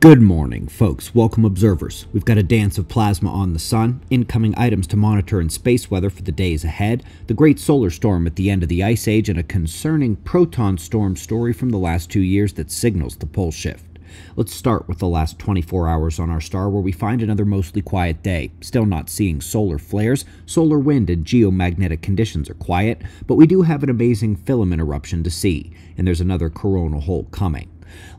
Good morning, folks. Welcome, observers. We've got a dance of plasma on the sun, incoming items to monitor in space weather for the days ahead, the great solar storm at the end of the Ice Age, and a concerning proton storm story from the last two years that signals the pole shift. Let's start with the last 24 hours on our star, where we find another mostly quiet day. Still not seeing solar flares, solar wind and geomagnetic conditions are quiet, but we do have an amazing filament eruption to see, and there's another coronal hole coming.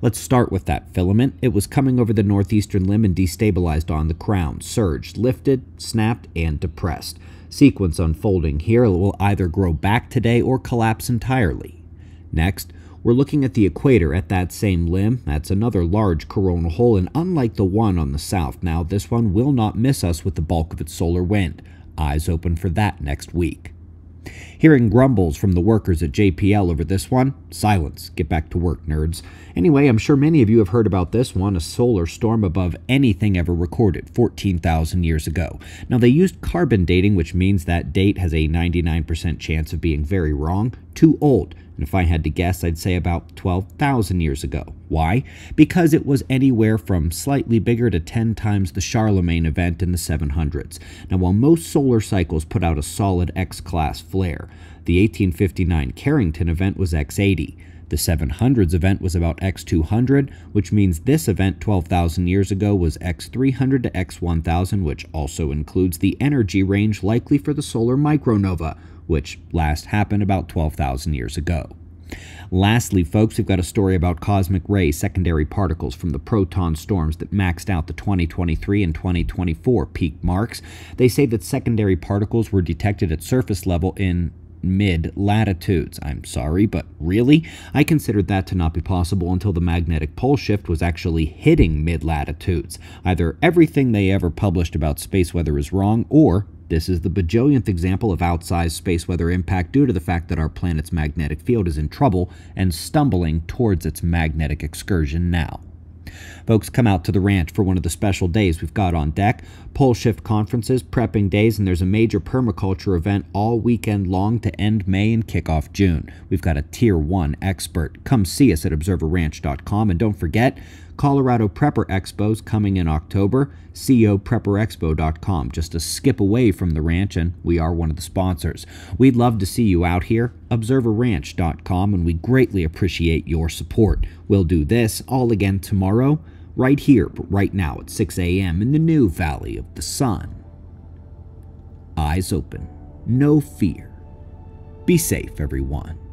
Let's start with that filament. It was coming over the northeastern limb and destabilized on the crown, surged, lifted, snapped, and depressed. Sequence unfolding here, it will either grow back today or collapse entirely. Next, we're looking at the equator at that same limb. That's another large coronal hole, and unlike the one on the south, now this one will not miss us with the bulk of its solar wind. Eyes open for that next week. Hearing grumbles from the workers at JPL over this one? Silence. Get back to work, nerds. Anyway, I'm sure many of you have heard about this one, a solar storm above anything ever recorded 14,000 years ago. Now, they used carbon dating, which means that date has a 99% chance of being very wrong, too old, and if I had to guess, I'd say about 12,000 years ago. Why? Because it was anywhere from slightly bigger to 10 times the Charlemagne event in the 700s. Now, while most solar cycles put out a solid X class flare, the 1859 Carrington event was X80. The 700s event was about X200, which means this event 12,000 years ago was X300 to X1000, which also includes the energy range likely for the solar micronova, which last happened about 12,000 years ago. Lastly, folks, we've got a story about cosmic ray secondary particles from the proton storms that maxed out the 2023 and 2024 peak marks. They say that secondary particles were detected at surface level in mid latitudes. I'm sorry, but really? I considered that to not be possible until the magnetic pole shift was actually hitting mid latitudes. Either everything they ever published about space weather is wrong, or this is the bajillionth example of outsized space weather impact due to the fact that our planet's magnetic field is in trouble and stumbling towards its magnetic excursion now. Folks, come out to the ranch for one of the special days we've got on deck. Pole shift conferences, prepping days, and there's a major permaculture event all weekend long to end May and kick off June. We've got a Tier 1 expert. Come see us at observerranch.com, and don't forget, Colorado Prepper Expo's coming in October. COPrepperexpo.com, just a skip away from the ranch, and we are one of the sponsors. We'd love to see you out here. ObserverRanch.com, and we greatly appreciate your support. We'll do this all again tomorrow, right here, but right now at 6 a.m. in the new Valley of the Sun. Eyes open, no fear. Be safe, everyone.